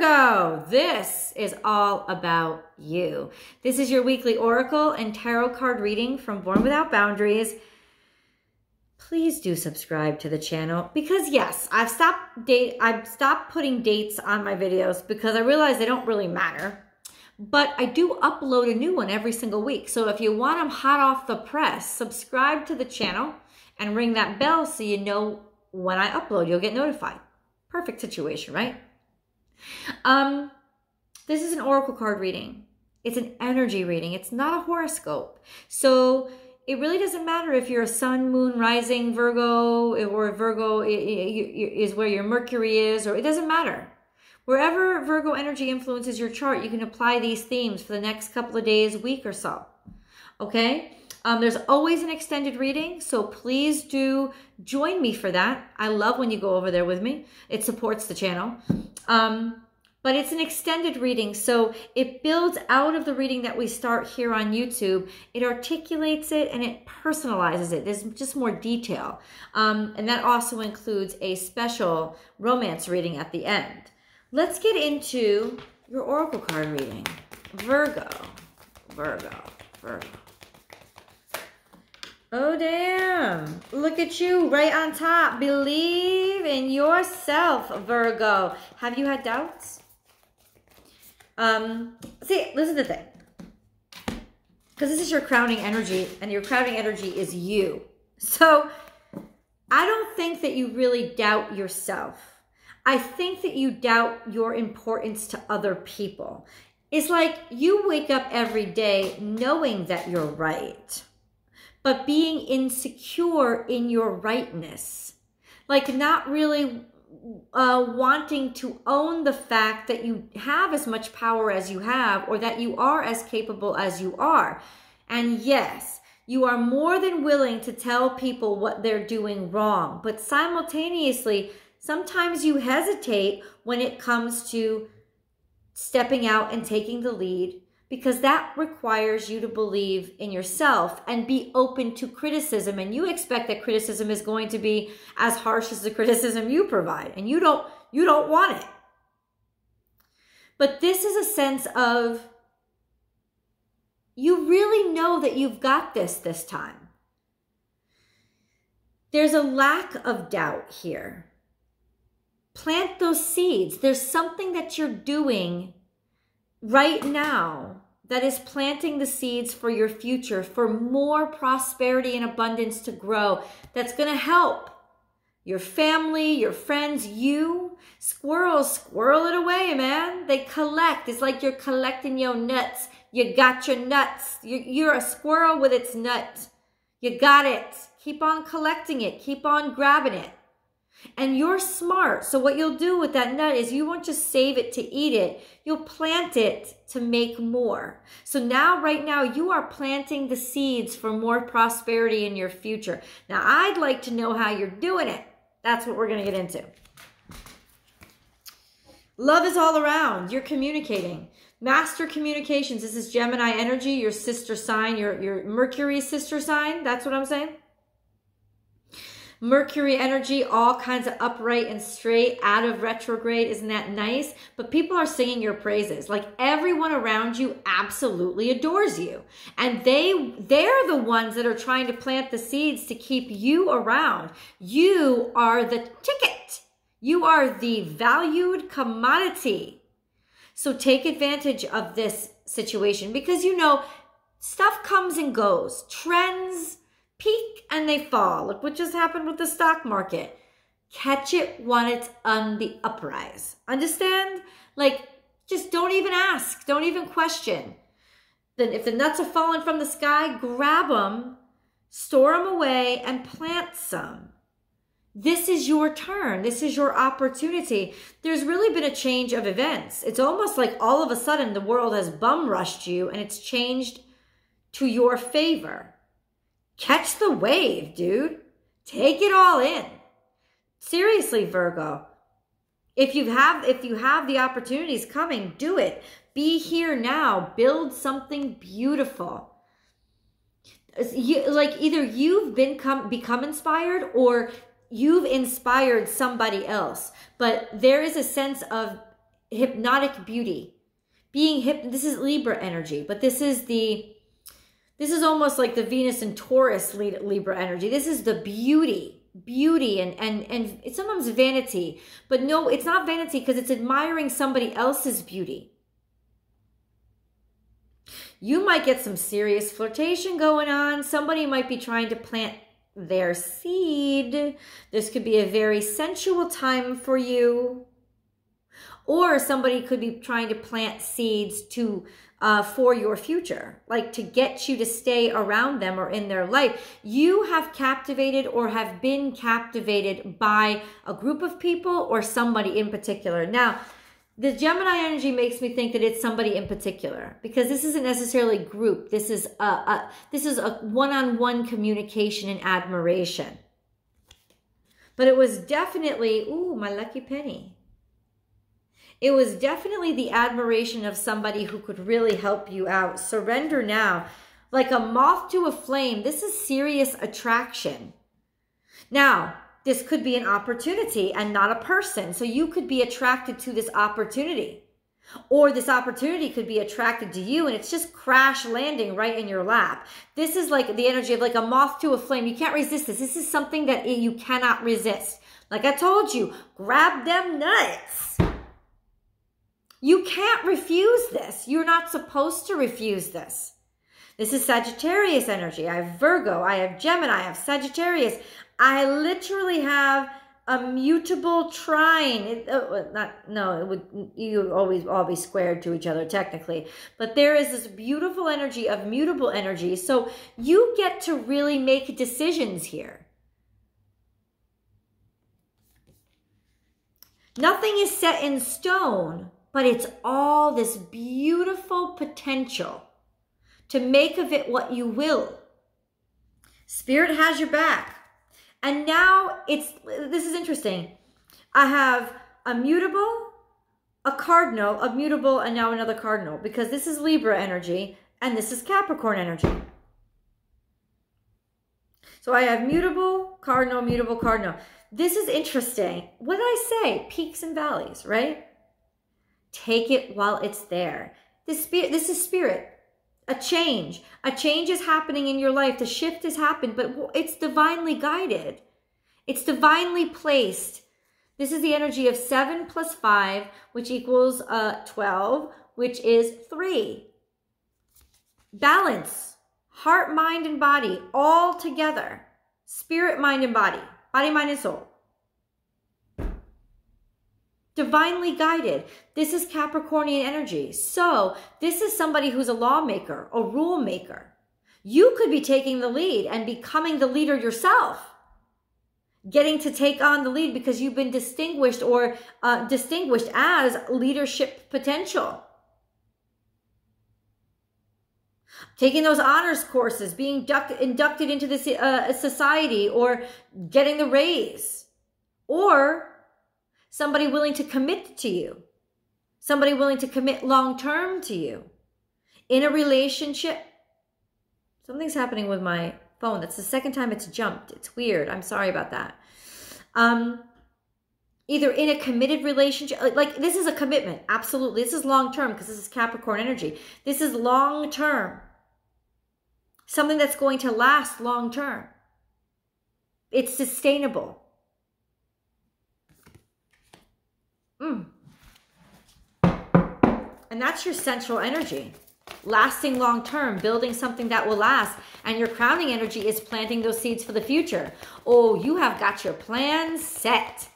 Virgo, this is all about you. This is your weekly oracle and tarot card reading from Born Without Boundaries. Please do subscribe to the channel because yes, I've stopped date I've stopped putting dates on my videos because I realize they don't really matter. But I do upload a new one every single week. So if you want them hot off the press, subscribe to the channel and ring that bell so you know when I upload, you'll get notified. Perfect situation, right? Um, this is an oracle card reading. It's an energy reading. It's not a horoscope. So it really doesn't matter if you're a sun, moon, rising Virgo, or Virgo is where your Mercury is, or it doesn't matter. Wherever Virgo energy influences your chart, you can apply these themes for the next couple of days, week or so. Okay? Um, there's always an extended reading, so please do join me for that. I love when you go over there with me. It supports the channel. Um, but it's an extended reading, so it builds out of the reading that we start here on YouTube. It articulates it and it personalizes it. There's just more detail. Um, and that also includes a special romance reading at the end. Let's get into your oracle card reading. Virgo, Virgo, Virgo. Oh, damn. Look at you right on top. Believe in yourself, Virgo. Have you had doubts? Um, see, listen to the thing. Because this is your crowning energy, and your crowning energy is you. So I don't think that you really doubt yourself. I think that you doubt your importance to other people. It's like you wake up every day knowing that you're right but being insecure in your rightness. Like not really uh, wanting to own the fact that you have as much power as you have or that you are as capable as you are. And yes, you are more than willing to tell people what they're doing wrong, but simultaneously, sometimes you hesitate when it comes to stepping out and taking the lead because that requires you to believe in yourself and be open to criticism. And you expect that criticism is going to be as harsh as the criticism you provide and you don't you don't want it. But this is a sense of you really know that you've got this this time. There's a lack of doubt here. Plant those seeds. There's something that you're doing right now that is planting the seeds for your future, for more prosperity and abundance to grow, that's going to help your family, your friends, you. Squirrels squirrel it away, man. They collect. It's like you're collecting your nuts. You got your nuts. You're a squirrel with its nut. You got it. Keep on collecting it. Keep on grabbing it. And you're smart. So what you'll do with that nut is you won't just save it to eat it. You'll plant it to make more. So now, right now, you are planting the seeds for more prosperity in your future. Now, I'd like to know how you're doing it. That's what we're going to get into. Love is all around. You're communicating. Master communications. This is Gemini energy, your sister sign, your, your Mercury sister sign. That's what I'm saying. Mercury energy, all kinds of upright and straight, out of retrograde. Isn't that nice? But people are singing your praises. Like everyone around you absolutely adores you. And they, they're the ones that are trying to plant the seeds to keep you around. You are the ticket. You are the valued commodity. So take advantage of this situation because you know, stuff comes and goes. Trends, peak and they fall. Look what just happened with the stock market. Catch it when it's on the uprise. Understand? Like, just don't even ask. Don't even question. Then if the nuts are falling from the sky, grab them, store them away, and plant some. This is your turn. This is your opportunity. There's really been a change of events. It's almost like all of a sudden the world has bum rushed you and it's changed to your favor. Catch the wave, dude. Take it all in. Seriously, Virgo. If you have if you have the opportunities coming, do it. Be here now. Build something beautiful. You, like either you've been come, become inspired or you've inspired somebody else. But there is a sense of hypnotic beauty. Being hip this is Libra energy, but this is the this is almost like the Venus and Taurus lead Libra energy. This is the beauty, beauty and and and sometimes vanity, but no, it's not vanity because it's admiring somebody else's beauty. You might get some serious flirtation going on. Somebody might be trying to plant their seed. This could be a very sensual time for you. Or somebody could be trying to plant seeds to uh, for your future, like to get you to stay around them or in their life. You have captivated or have been captivated by a group of people or somebody in particular. Now, the Gemini energy makes me think that it's somebody in particular because this isn't necessarily group. This is a, a this is a one-on-one communication and admiration. But it was definitely, ooh, my lucky penny. It was definitely the admiration of somebody who could really help you out. Surrender now. Like a moth to a flame. This is serious attraction. Now, this could be an opportunity and not a person. So you could be attracted to this opportunity. Or this opportunity could be attracted to you and it's just crash landing right in your lap. This is like the energy of like a moth to a flame. You can't resist this. This is something that you cannot resist. Like I told you, grab them nuts. You can't refuse this. You're not supposed to refuse this. This is Sagittarius energy. I have Virgo. I have Gemini. I have Sagittarius. I literally have a mutable trine. It, uh, not no, it would you always all be squared to each other technically, but there is this beautiful energy of mutable energy. So you get to really make decisions here. Nothing is set in stone, but it's all this beautiful potential to make of it what you will. Spirit has your back. And now it's, this is interesting. I have a mutable, a cardinal, a mutable, and now another cardinal because this is Libra energy and this is Capricorn energy. So I have mutable, cardinal, mutable, cardinal. This is interesting. What did I say? Peaks and valleys, right? Take it while it's there. This spirit, this is spirit a change. A change is happening in your life. The shift has happened, but it's divinely guided. It's divinely placed. This is the energy of 7 plus 5, which equals uh, 12, which is 3. Balance. Heart, mind, and body all together. Spirit, mind, and body. Body, mind, and soul divinely guided. This is Capricornian energy. So this is somebody who's a lawmaker, a rule maker. You could be taking the lead and becoming the leader yourself. Getting to take on the lead because you've been distinguished or uh, distinguished as leadership potential. Taking those honors courses, being inducted into this uh, society or getting the raise. Or somebody willing to commit to you, somebody willing to commit long term to you in a relationship. Something's happening with my phone. That's the second time it's jumped. It's weird. I'm sorry about that. Um, either in a committed relationship, like, like this is a commitment. Absolutely. This is long term because this is Capricorn energy. This is long term. Something that's going to last long term. It's sustainable. Mm. And that's your central energy. Lasting long term, building something that will last. And your crowning energy is planting those seeds for the future. Oh, you have got your plans set.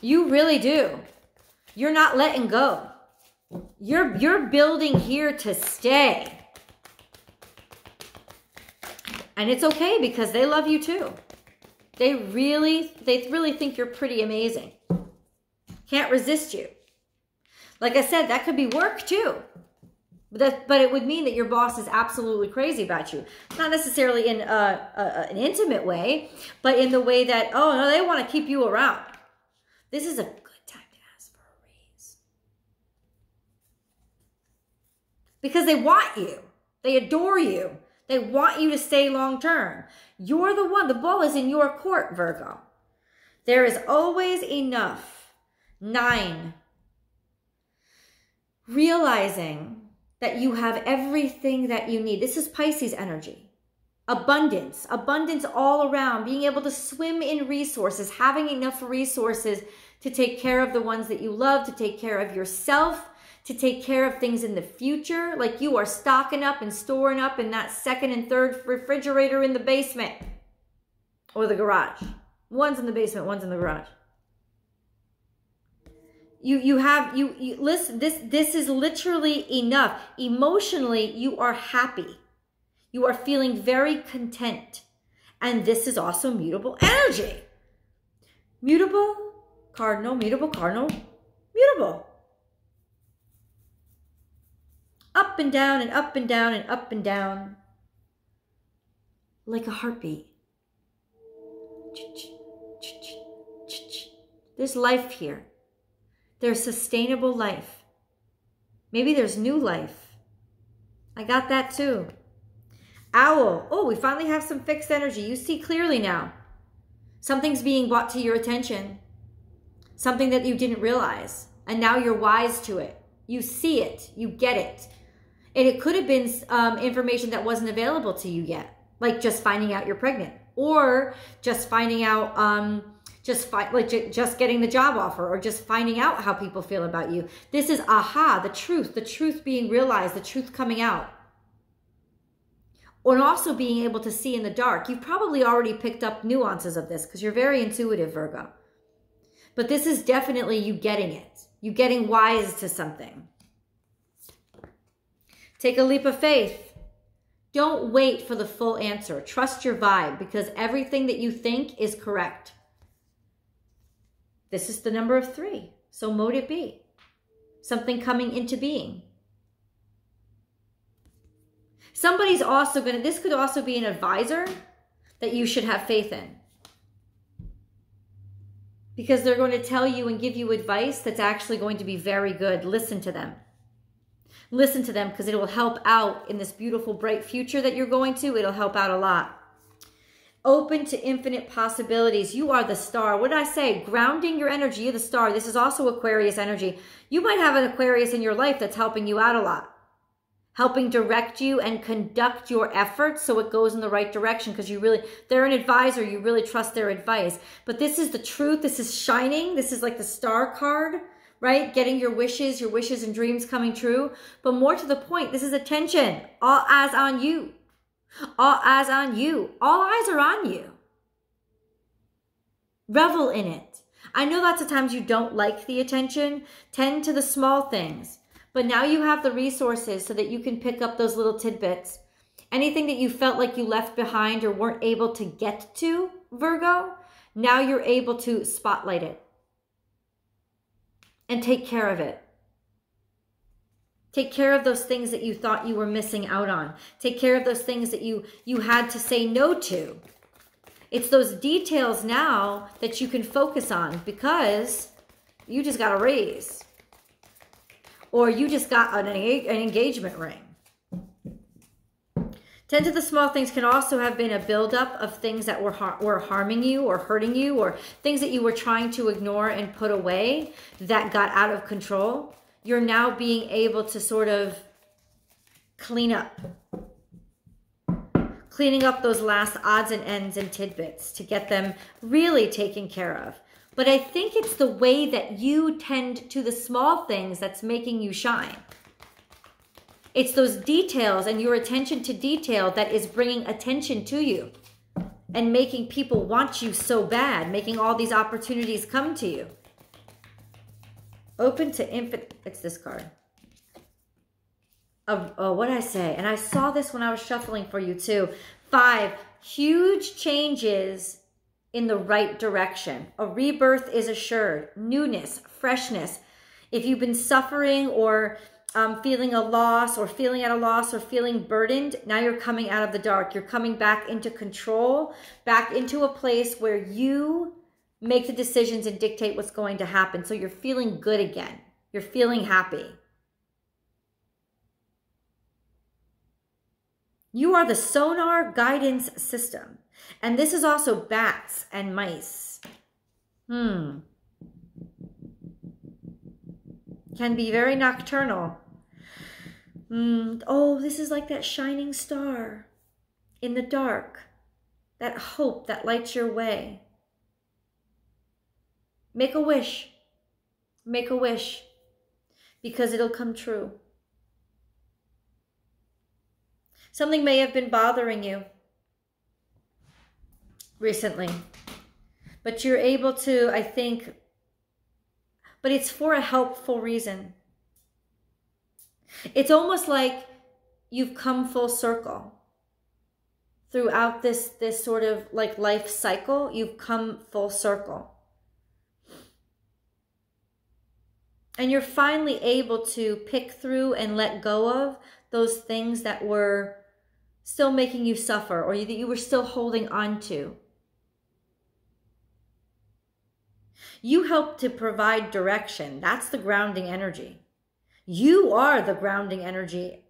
You really do. You're not letting go. You're you're building here to stay. And it's okay because they love you too. They really they really think you're pretty amazing can't resist you. Like I said, that could be work too. But, that, but it would mean that your boss is absolutely crazy about you. Not necessarily in a, a, an intimate way, but in the way that, oh, no, they want to keep you around. This is a good time to ask for a raise. Because they want you. They adore you. They want you to stay long term. You're the one. The ball is in your court, Virgo. There is always enough Nine. realizing that you have everything that you need. This is Pisces energy. Abundance, abundance all around, being able to swim in resources, having enough resources to take care of the ones that you love, to take care of yourself, to take care of things in the future. Like you are stocking up and storing up in that second and third refrigerator in the basement or the garage. One's in the basement, one's in the garage you you have you, you listen this this is literally enough. Emotionally you are happy. You are feeling very content. And this is also mutable energy. Mutable cardinal mutable cardinal mutable. Up and down and up and down and up and down. Like a heartbeat. There's life here there's sustainable life. Maybe there's new life. I got that too. Owl. Oh, we finally have some fixed energy. You see clearly now. Something's being brought to your attention. Something that you didn't realize. And now you're wise to it. You see it. You get it. And it could have been um, information that wasn't available to you yet. Like just finding out you're pregnant. Or just finding out um, just fight like just getting the job offer or just finding out how people feel about you. This is aha the truth the truth being realized the truth coming out. And also being able to see in the dark. You've probably already picked up nuances of this because you're very intuitive virgo. But this is definitely you getting it. You getting wise to something. Take a leap of faith. Don't wait for the full answer. Trust your vibe because everything that you think is correct this is the number of three. So mote it be. Something coming into being. Somebody's also going to, this could also be an advisor that you should have faith in. Because they're going to tell you and give you advice that's actually going to be very good. Listen to them. Listen to them because it will help out in this beautiful, bright future that you're going to. It'll help out a lot open to infinite possibilities. You are the star. What did I say? Grounding your energy, you're the star. This is also Aquarius energy. You might have an Aquarius in your life that's helping you out a lot, helping direct you and conduct your efforts so it goes in the right direction because you really, they're an advisor. You really trust their advice. But this is the truth. This is shining. This is like the star card right? Getting your wishes, your wishes and dreams coming true. But more to the point, this is attention, all eyes on you. All eyes on you. All eyes are on you. Revel in it. I know lots of times you don't like the attention. Tend to the small things. But now you have the resources so that you can pick up those little tidbits. Anything that you felt like you left behind or weren't able to get to, Virgo, now you're able to spotlight it and take care of it. Take care of those things that you thought you were missing out on. Take care of those things that you, you had to say no to. It's those details now that you can focus on because you just got a raise or you just got an, an engagement ring. Tend to the small things can also have been a buildup of things that were, har were harming you or hurting you or things that you were trying to ignore and put away that got out of control you're now being able to sort of clean up. Cleaning up those last odds and ends and tidbits to get them really taken care of. But I think it's the way that you tend to the small things that's making you shine. It's those details and your attention to detail that is bringing attention to you and making people want you so bad, making all these opportunities come to you. Open to infinite. It's this card. Oh, oh, what I say? And I saw this when I was shuffling for you too. Five, huge changes in the right direction. A rebirth is assured. Newness, freshness. If you've been suffering or um, feeling a loss or feeling at a loss or feeling burdened, now you're coming out of the dark. You're coming back into control, back into a place where you make the decisions and dictate what's going to happen. So you're feeling good again. You're feeling happy. You are the sonar guidance system. And this is also bats and mice. Hmm. can be very nocturnal. Mm, oh, this is like that shining star in the dark, that hope that lights your way. Make a wish. Make a wish because it'll come true. Something may have been bothering you recently, but you're able to, I think, but it's for a helpful reason. It's almost like you've come full circle throughout this this sort of like life cycle you've come full circle and you're finally able to pick through and let go of those things that were still making you suffer or that you were still holding on to you help to provide direction that's the grounding energy you are the grounding energy.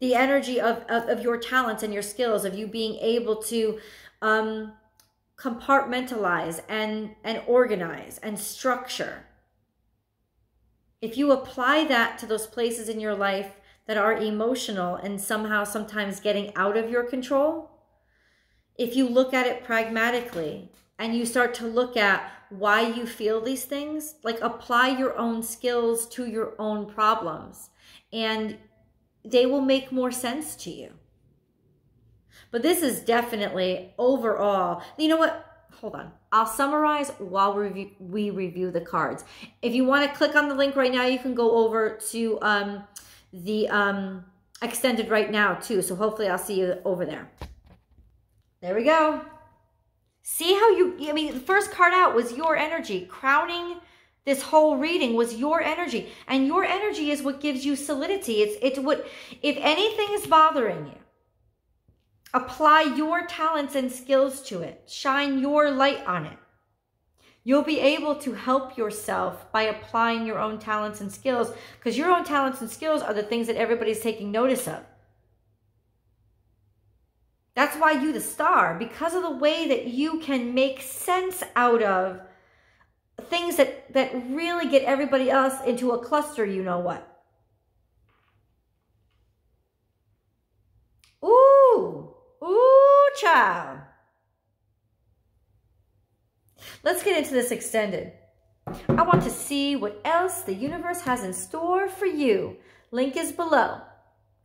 The energy of, of, of your talents and your skills, of you being able to um, compartmentalize and, and organize and structure. If you apply that to those places in your life that are emotional and somehow sometimes getting out of your control, if you look at it pragmatically and you start to look at why you feel these things, like apply your own skills to your own problems and they will make more sense to you. But this is definitely overall, you know what? Hold on. I'll summarize while we review, the cards. If you want to click on the link right now, you can go over to um, the um, extended right now too. So hopefully I'll see you over there. There we go. See how you, I mean, the first card out was your energy. Crowning this whole reading was your energy. And your energy is what gives you solidity. It's, it's what, if anything is bothering you, apply your talents and skills to it. Shine your light on it. You'll be able to help yourself by applying your own talents and skills because your own talents and skills are the things that everybody's taking notice of. That's why you the star, because of the way that you can make sense out of things that, that really get everybody else into a cluster, you know what. Ooh, ooh, child. Let's get into this extended. I want to see what else the universe has in store for you. Link is below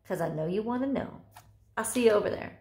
because I know you want to know. I'll see you over there.